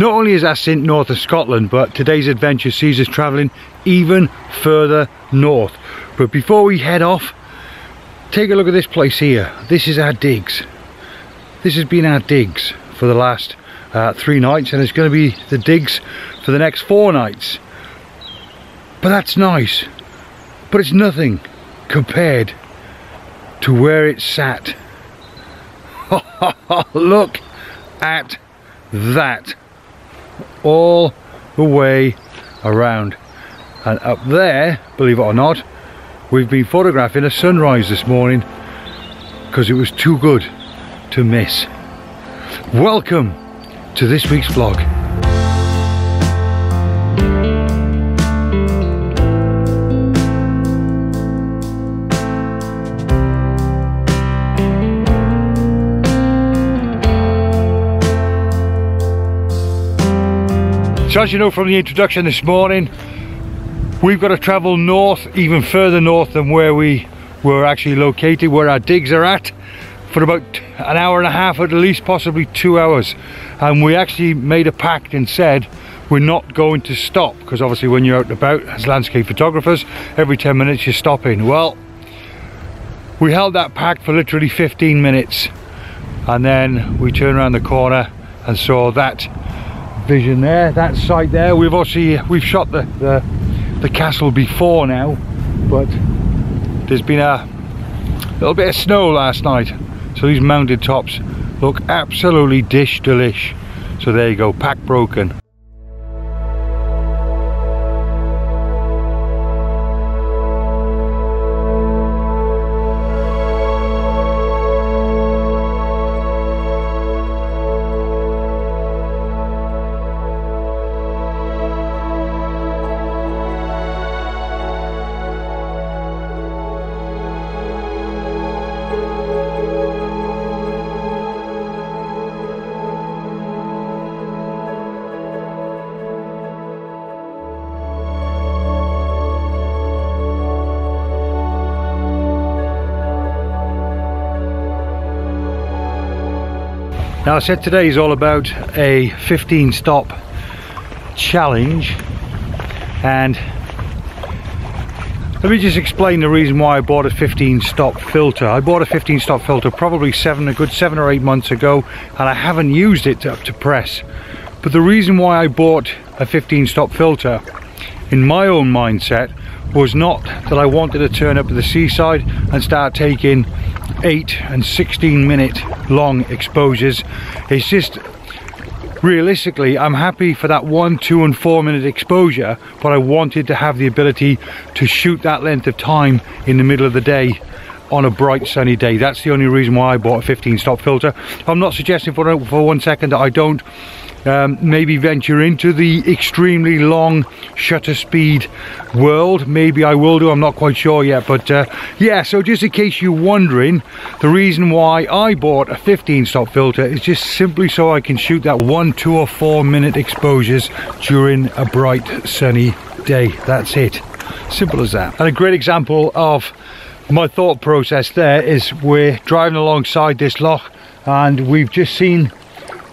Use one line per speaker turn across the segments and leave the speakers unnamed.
Not only is Assynt north of Scotland, but today's adventure sees us travelling even further north. But before we head off, take a look at this place here. This is our digs. This has been our digs for the last uh, three nights and it's going to be the digs for the next four nights. But that's nice. But it's nothing compared to where it sat. Look at that all the way around. And up there believe it or not we've been photographing a sunrise this morning because it was too good to miss. Welcome to this week's vlog So as you know from the introduction this morning, we've got to travel north, even further north than where we were actually located, where our digs are at, for about an hour and a half at least, possibly two hours. And we actually made a pact and said, we're not going to stop, because obviously when you're out and about as landscape photographers, every 10 minutes you're stopping. Well, we held that pact for literally 15 minutes, and then we turned around the corner and saw that vision there that site there. We've obviously we've shot the, the the castle before now but there's been a little bit of snow last night. So these mounted tops look absolutely dish delish so there you go pack broken Now I said today is all about a 15 stop challenge and let me just explain the reason why I bought a 15 stop filter. I bought a 15 stop filter probably seven a good seven or eight months ago and I haven't used it up to press. But the reason why I bought a 15 stop filter in my own mindset was not that I wanted to turn up to the seaside and start taking 8 and 16 minute long exposures. It's just realistically I'm happy for that one two and four minute exposure but I wanted to have the ability to shoot that length of time in the middle of the day on a bright sunny day. That's the only reason why I bought a 15 stop filter. I'm not suggesting for, for one second that I don't um, maybe venture into the extremely long shutter speed world. Maybe I will do I'm not quite sure yet but uh, yeah so just in case you're wondering the reason why I bought a 15 stop filter is just simply so I can shoot that one two or four minute exposures during a bright sunny day. That's it. Simple as that. And a great example of my thought process there is we're driving alongside this loch and we've just seen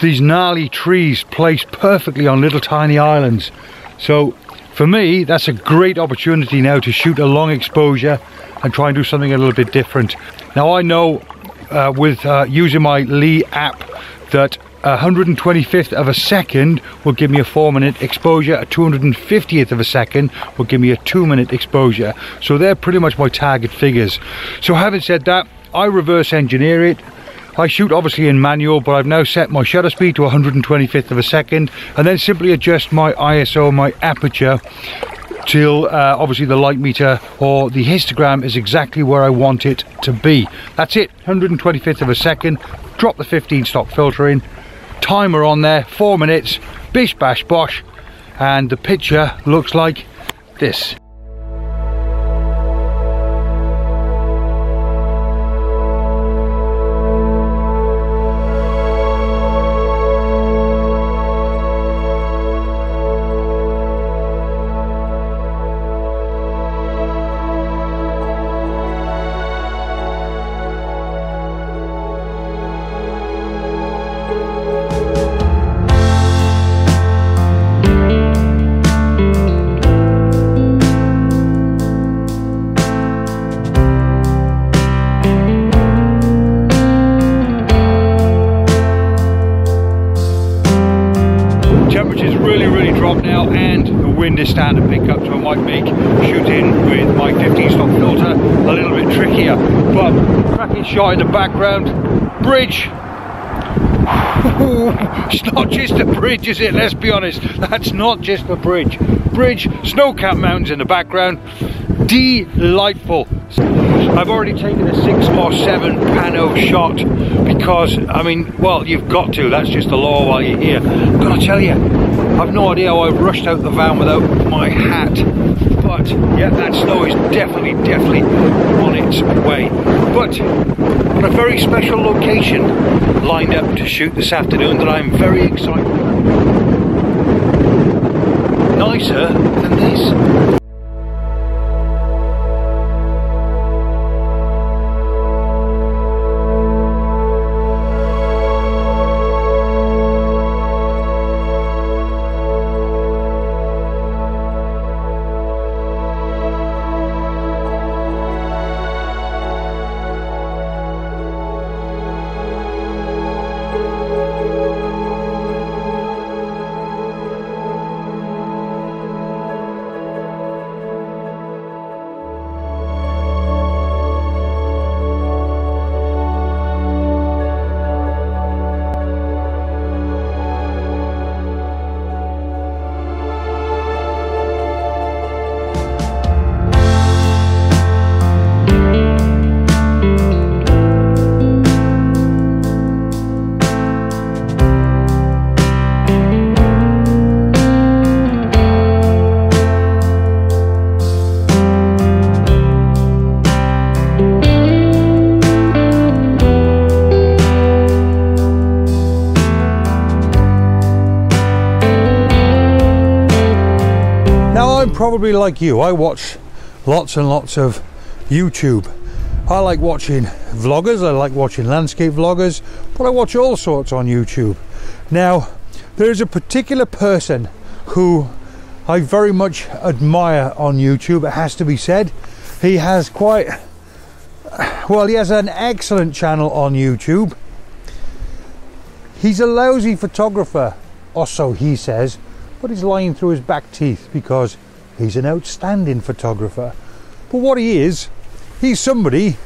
these gnarly trees placed perfectly on little tiny islands. So for me, that's a great opportunity now to shoot a long exposure and try and do something a little bit different. Now I know uh, with uh, using my Lee app that 125th of a second will give me a four minute exposure a 250th of a second will give me a two minute exposure so they're pretty much my target figures so having said that I reverse engineer it I shoot obviously in manual, but I've now set my shutter speed to 125th of a second, and then simply adjust my ISO, my aperture, till uh, obviously the light meter or the histogram is exactly where I want it to be. That's it, 125th of a second, drop the 15 stop filter in, timer on there, four minutes, bish bash bosh, and the picture looks like this. Wind to pick up so it might make shooting with my 15 stop filter a little bit trickier. But cracking shot in the background, bridge. it's not just a bridge, is it? Let's be honest. That's not just a bridge. Bridge, snow-capped mountains in the background. Delightful. I've already taken a six or seven pano shot because, I mean, well, you've got to. That's just the law while you're here. To tell you, I've no idea how I rushed out the van without my hat. But, yeah, that snow is definitely, definitely on its way. But, on a very special location lined up to shoot this afternoon that I'm very excited about. Nicer than this. Probably like you, I watch lots and lots of YouTube. I like watching vloggers, I like watching landscape vloggers, but I watch all sorts on YouTube. Now, there's a particular person who I very much admire on YouTube, it has to be said. He has quite, well, he has an excellent channel on YouTube. He's a lousy photographer, or so he says, but he's lying through his back teeth because He's an outstanding photographer. But what he is, he's somebody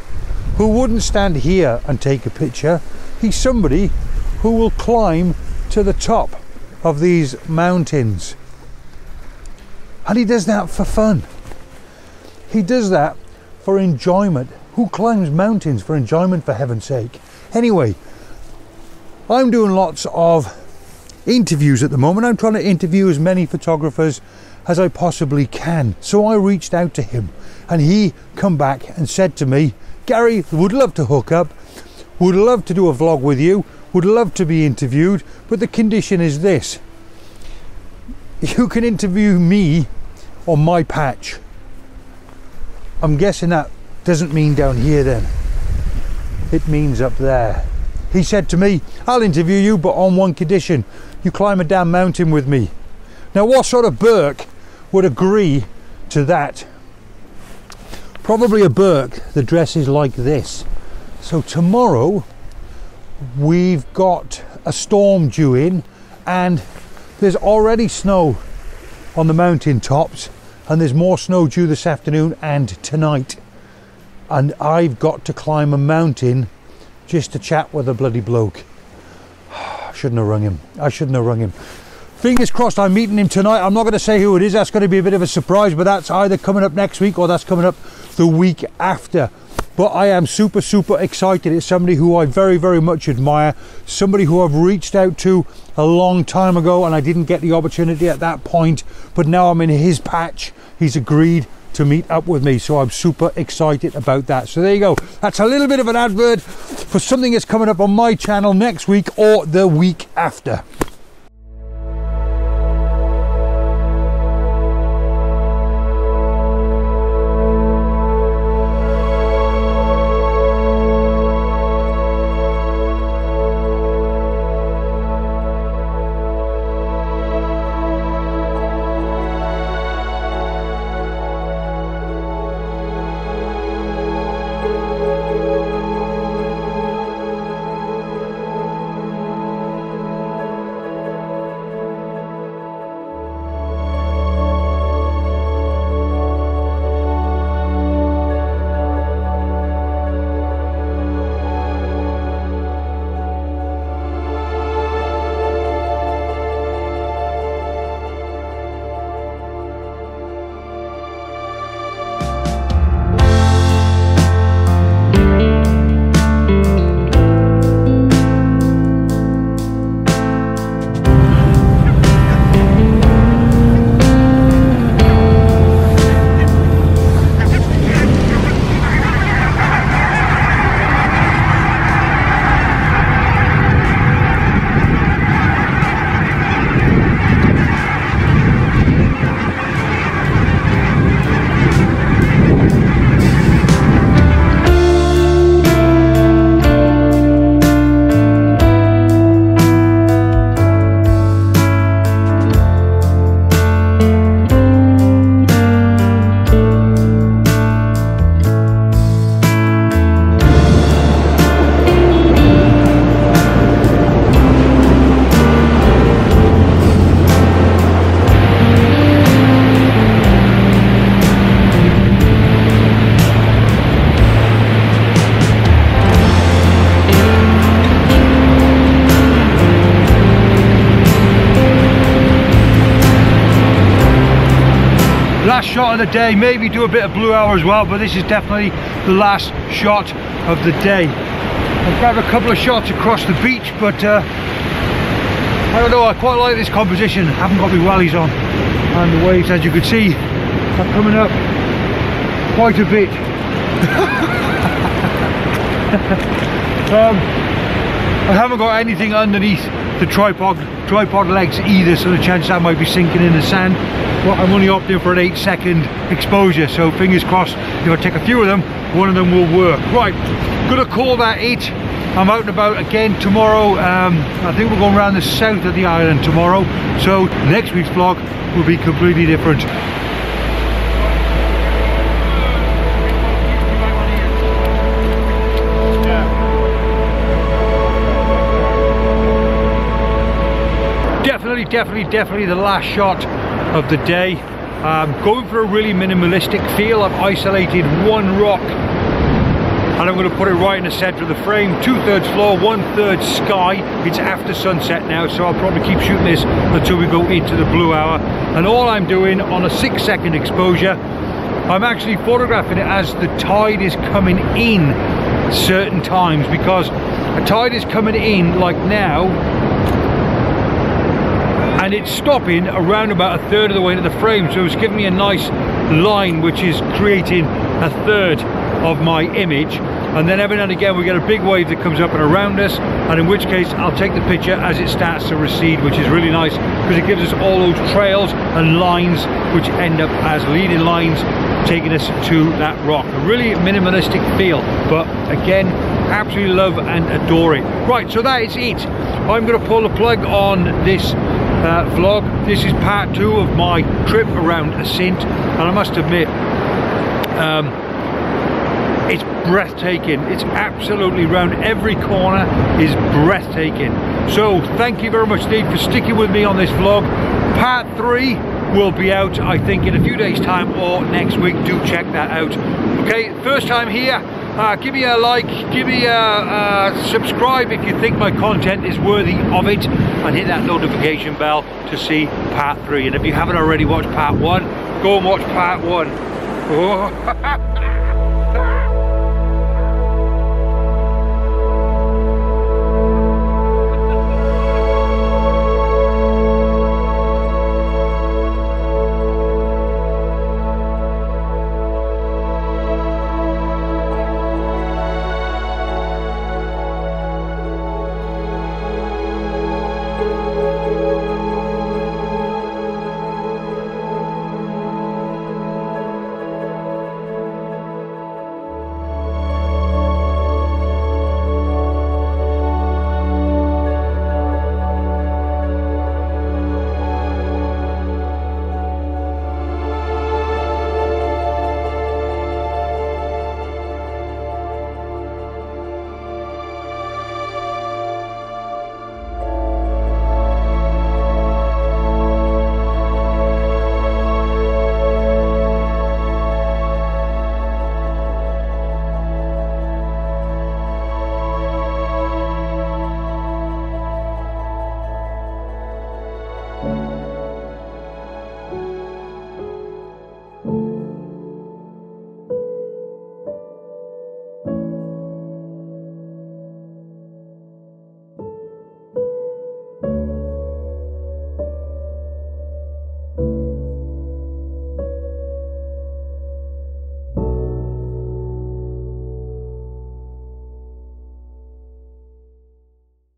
who wouldn't stand here and take a picture. He's somebody who will climb to the top of these mountains. And he does that for fun. He does that for enjoyment. Who climbs mountains for enjoyment, for heaven's sake? Anyway, I'm doing lots of interviews at the moment. I'm trying to interview as many photographers as I possibly can. So I reached out to him and he come back and said to me, Gary, would love to hook up, would love to do a vlog with you, would love to be interviewed, but the condition is this. You can interview me on my patch. I'm guessing that doesn't mean down here then. It means up there. He said to me, I'll interview you, but on one condition. You climb a damn mountain with me. Now, what sort of Burke would agree to that. Probably a Burke that dresses like this. So tomorrow we've got a storm due in and there's already snow on the mountain tops and there's more snow due this afternoon and tonight. And I've got to climb a mountain just to chat with a bloody bloke. I shouldn't have rung him. I shouldn't have rung him. Fingers crossed I'm meeting him tonight. I'm not going to say who it is. That's going to be a bit of a surprise, but that's either coming up next week or that's coming up the week after. But I am super, super excited. It's somebody who I very, very much admire. Somebody who I've reached out to a long time ago and I didn't get the opportunity at that point. But now I'm in his patch. He's agreed to meet up with me. So I'm super excited about that. So there you go. That's a little bit of an advert for something that's coming up on my channel next week or the week after. Shot of the day. Maybe do a bit of blue hour as well but this is definitely the last shot of the day. I've grabbed a couple of shots across the beach but uh, I don't know. I quite like this composition. I haven't got my wellies on and the waves as you can see are coming up quite a bit. Um, I haven't got anything underneath the tripod tripod legs either so the chance that might be sinking in the sand. But I'm only opting for an 8 second exposure so fingers crossed if I take a few of them one of them will work. Right gonna call that it. I'm out and about again tomorrow. Um, I think we're going around the south of the island tomorrow so next week's vlog will be completely different definitely definitely the last shot of the day. Um, going for a really minimalistic feel. I've isolated one rock and I'm going to put it right in the center of the frame. Two-thirds floor one-third sky. It's after sunset now so I'll probably keep shooting this until we go into the blue hour. And all I'm doing on a six second exposure I'm actually photographing it as the tide is coming in certain times because a tide is coming in like now and it's stopping around about a third of the way to the frame. So it's giving me a nice line which is creating a third of my image. And then every now and again we get a big wave that comes up and around us. And in which case I'll take the picture as it starts to recede which is really nice because it gives us all those trails and lines which end up as leading lines taking us to that rock. A really minimalistic feel but again absolutely love and adore it. Right so that is it. I'm going to pull the plug on this uh, vlog. This is part two of my trip around Assynt and I must admit um, it's breathtaking. It's absolutely round every corner is breathtaking. So thank you very much Steve for sticking with me on this vlog. Part three will be out I think in a few days time or next week. Do check that out. Okay, first time here uh, give me a like, give me a, a, subscribe if you think my content is worthy of it and hit that notification bell to see part three. And if you haven't already watched part one, go and watch part one.